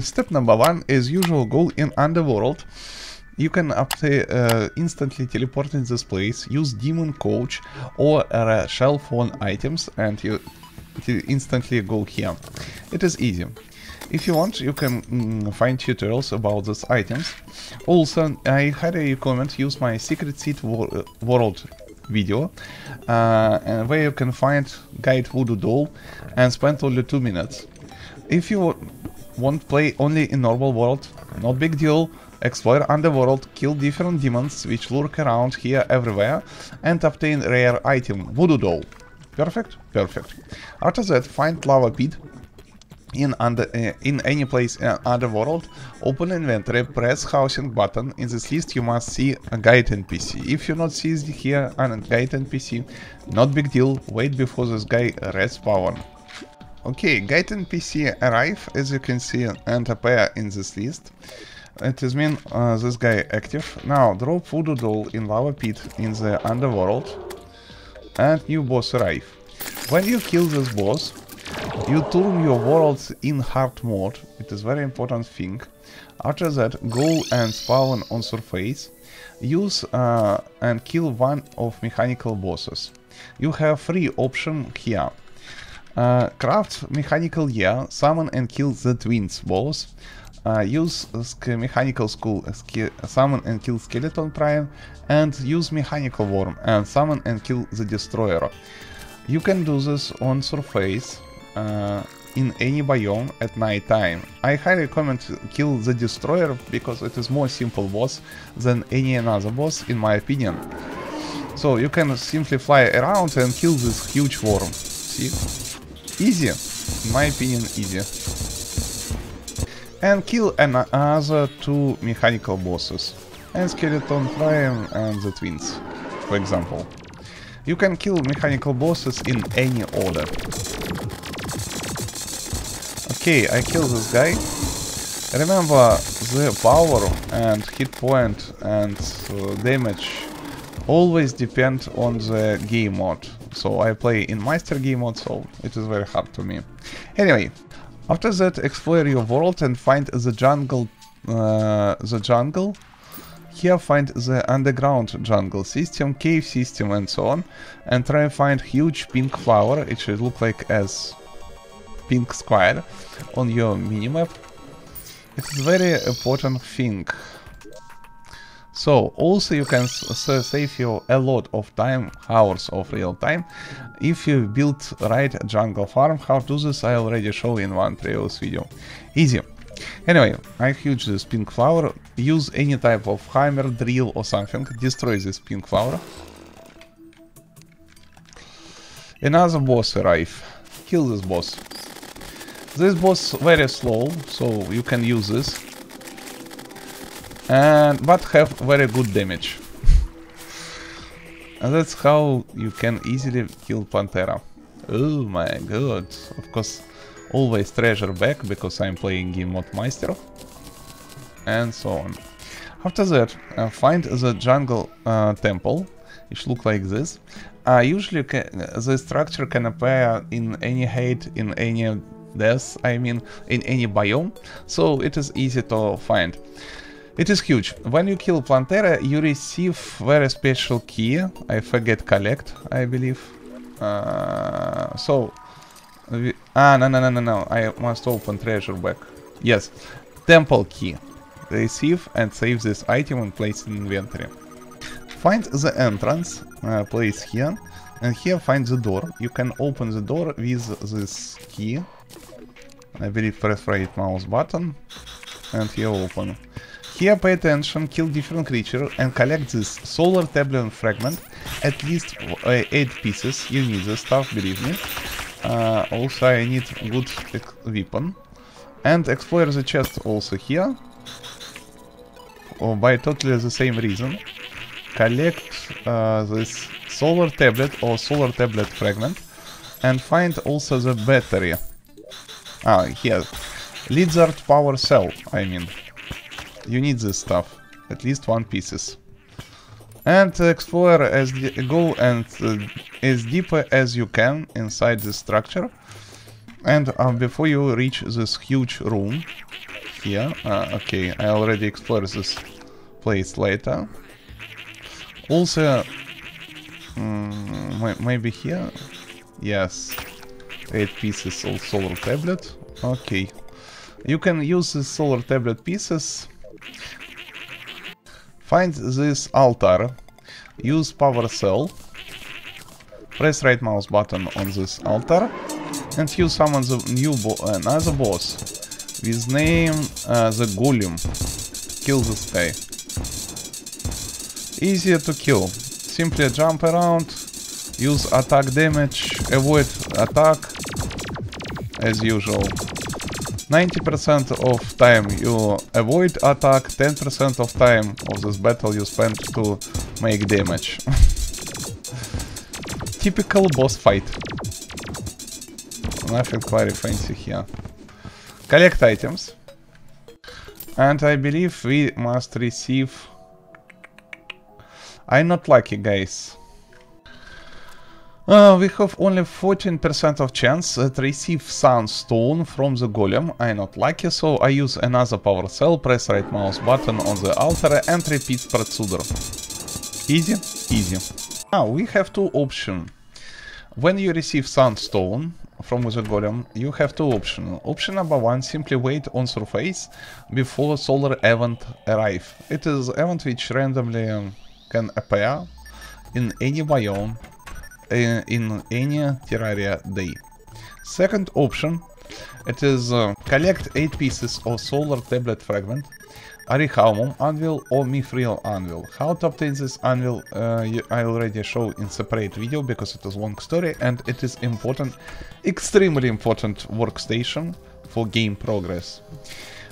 Step number one is usual go in underworld. You can uh, instantly teleport in this place, use demon conch or uh, shell phone items and you instantly go here. It is easy. If you want, you can mm, find tutorials about these items. Also, I highly recommend use my Secret Seed wor World video, uh, where you can find Guide Voodoo Doll and spend only 2 minutes. If you want play only in normal world, not big deal, explore underworld, kill different demons which lurk around here everywhere, and obtain rare item, Voodoo Doll. Perfect? Perfect. After that, find lava pit in under uh, in any place in underworld, open inventory, press housing button. In this list you must see a guide NPC. If you not see here a guide NPC, not big deal, wait before this guy respawn. Okay, guide NPC arrive as you can see and appear in this list. It is mean uh, this guy active. Now drop voodoo doll in lava pit in the underworld and new boss arrive. When you kill this boss, you turn your worlds in hard mode, it is very important thing. After that, go and spawn on surface, use uh, and kill one of mechanical bosses. You have three options here. Uh, craft mechanical yeah, summon and kill the twins boss. Uh, use mechanical skull, summon and kill skeleton prime, and use mechanical worm and summon and kill the destroyer. You can do this on surface uh, in any biome at night time. I highly recommend kill the destroyer because it is more simple boss than any another boss in my opinion. So you can simply fly around and kill this huge worm. See? Easy. In my opinion, easy. And kill another two mechanical bosses. And Skeleton Prime and the Twins, for example. You can kill mechanical bosses in any order. Okay, I kill this guy. Remember, the power and hit point and uh, damage always depend on the game mode. So I play in Master game mode, so it is very hard to me. Anyway, after that explore your world and find the jungle, uh, the jungle. Here find the underground jungle system, cave system and so on. And try and find huge pink flower, it should look like as pink square on your minimap. It's very important thing. So, also you can save you a lot of time, hours of real time, if you build right jungle farm. How to do this I already show in one previous video. Easy. Anyway, I huge this pink flower, use any type of hammer, drill or something, destroy this pink flower. Another boss arrive, kill this boss. This boss very slow, so you can use this. And but have very good damage. and that's how you can easily kill Plantera. Oh my god. Of course, always treasure back because I'm playing game mode Meister. And so on. After that, uh, find the jungle uh, temple, which look like this. Uh, usually the structure can appear in any height, in any death, I mean, in any biome, so it is easy to find. It is huge. When you kill Plantera, you receive very special key. I forget collect, I believe. Uh, so, we, ah, no, no, no, no, no. I must open treasure back. Yes, temple key. Receive and save this item and place in inventory. Find the entrance, uh, place here, and here find the door. You can open the door with this key I believe press right mouse button and here open. Here pay attention, kill different creature and collect this solar tablet fragment, at least uh, 8 pieces, you need this stuff, believe me. Uh, also I need good weapon. And explore the chest also here. Oh, by totally the same reason. Collect uh, this solar tablet or solar tablet fragment and find also the battery Ah, here. Lizard power cell, I mean. You need this stuff. At least one pieces. And explore as go and uh, as deep as you can inside the structure. And uh, before you reach this huge room, here. Uh, okay, I already explored this place later. Also, um, maybe here? Yes. 8 pieces of solar tablet. Okay. You can use the solar tablet pieces. Find this altar. Use power cell. Press right mouse button on this altar. And you summon the new bo another boss. With name uh, the Golem. Kill this guy. Easier to kill. Simply jump around, use attack damage, avoid attack as usual. 90% of time you avoid attack, 10% of time of this battle you spend to make damage. Typical boss fight. Nothing very fancy here. Collect items. And I believe we must receive... I'm not lucky, guys. Uh, we have only 14% of chance to receive Sunstone from the Golem. I'm not lucky, so I use another power cell, press right mouse button on the altar and repeat procedure. Easy? Easy. Now, we have two options. When you receive Sunstone from the Golem, you have two options. Option number one, simply wait on surface before solar event arrive. It is event which randomly can appear in any biome in any Terraria day. Second option, it is uh, collect 8 pieces of solar tablet fragment, Orichalcum anvil or Mythril anvil. How to obtain this anvil uh, I already show in separate video because it is long story and it is important, extremely important workstation for game progress.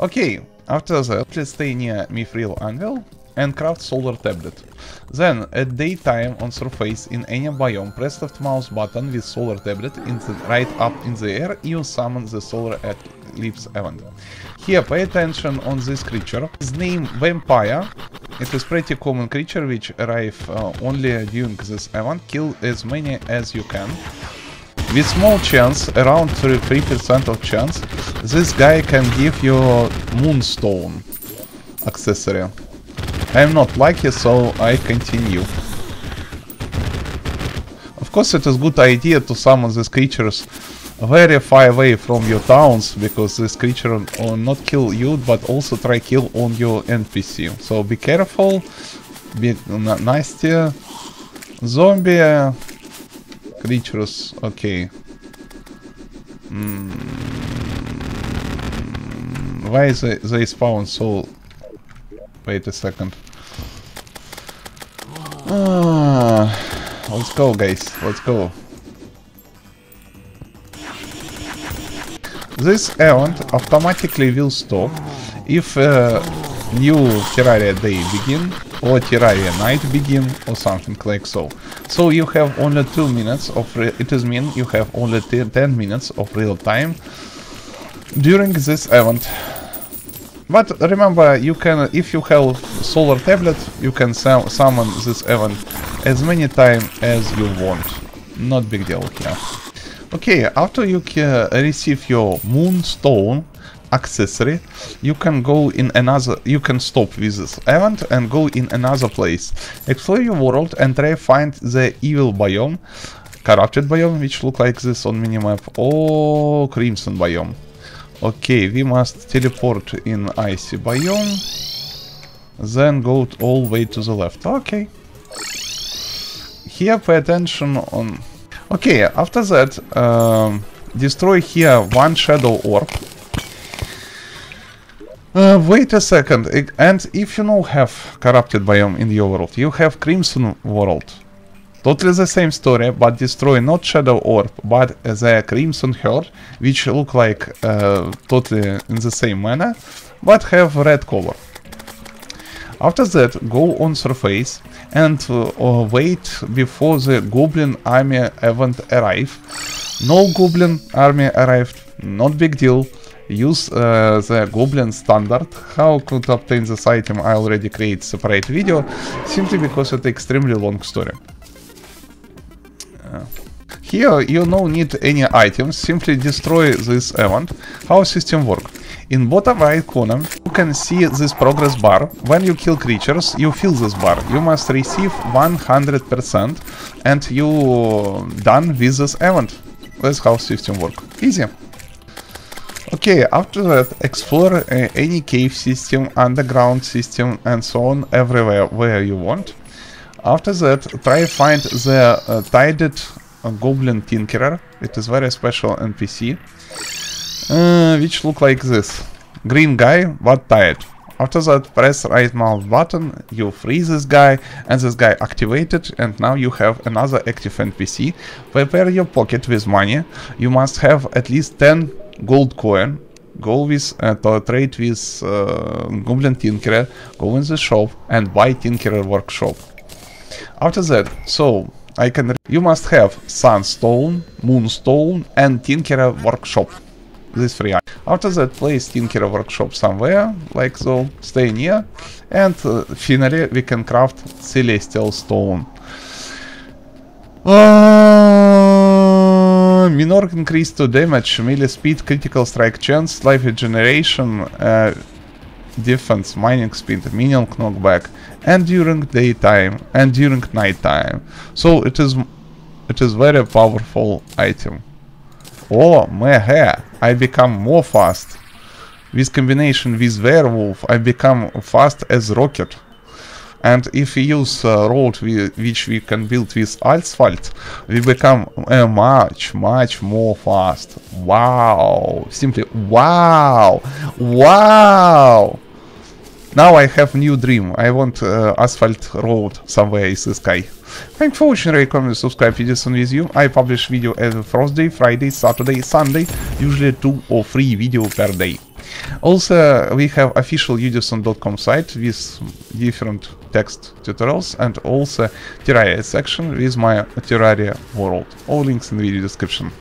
Okay, after that, let's stay near Mythril anvil and craft solar tablet. Then, at daytime on surface in any biome, press left mouse button with solar tablet in the right up in the air, you summon the solar eclipse event. Here, pay attention on this creature. His name Vampire. It is pretty common creature which arrive uh, only during this event. Kill as many as you can. With small chance, around 3% of chance, this guy can give you Moonstone accessory. I'm not lucky, so I continue. Of course it is a good idea to summon these creatures very far away from your towns, because this creature will not kill you, but also try kill on your NPC. So be careful, be nasty. Zombie creatures, okay. Mm. Why they, they spawn so Wait a second. Ah, let's go, guys. Let's go. This event automatically will stop if uh, new Terraria day begin or Terraria night begin or something like so. So you have only 2 minutes of it is mean you have only 10 minutes of real time during this event but remember, you can, if you have solar tablet, you can summon this event as many times as you want. Not big deal here. Okay, after you receive your moonstone accessory, you can go in another, you can stop with this event and go in another place. Explore your world and try find the evil biome, corrupted biome, which look like this on minimap, or crimson biome. Okay, we must teleport in icy biome. Then go all way to the left. Okay. Here, pay attention on... Okay, after that, um, destroy here one shadow orb. Uh, wait a second, and if you now have corrupted biome in your world, you have crimson world. Totally the same story, but destroy not Shadow Orb, but the Crimson Heart, which look like uh, totally in the same manner, but have red color. After that, go on surface and uh, wait before the Goblin army event arrive. No Goblin army arrived, not big deal. Use uh, the Goblin standard. How could obtain this item I already create separate video, simply because it's extremely long story. Here you no need any items, simply destroy this event. How system work? In bottom right corner you can see this progress bar. When you kill creatures, you fill this bar. You must receive 100% and you done with this event. That's how system work. Easy. Okay, after that, explore uh, any cave system, underground system, and so on, everywhere where you want. After that, try find the uh, tied uh, Goblin Tinkerer. It is very special NPC, uh, which look like this. Green guy, but tied. After that, press right mouse button, you free this guy, and this guy activated, and now you have another active NPC. Prepare your pocket with money. You must have at least 10 gold coin. Go with uh, to trade with uh, Goblin Tinkerer, go in the shop and buy Tinkerer Workshop. After that, so I can you must have Sunstone, Moonstone and Tinkerer Workshop. This three. After that, place Tinkerer Workshop somewhere, like so, stay near, and uh, finally we can craft Celestial Stone. Uh, minor increase to damage, melee speed, critical strike chance, life regeneration, uh, defense, mining speed, minion knockback, and during daytime and during nighttime. So it is it is very powerful item. Oh my hair, I become more fast. With combination with werewolf, I become fast as rocket. And if we use uh, road we, which we can build with asphalt, we become uh, much, much more fast. Wow! Simply wow! Wow! Now I have new dream. I want uh, asphalt road somewhere in the sky. Thank you for watching, rate, comment, subscribe, videos on with you. I publish video every Thursday, Friday, Saturday, Sunday, usually two or three video per day. Also, we have official udisen.com site with different text tutorials and also Terraria section with my Terraria world. All links in the video description.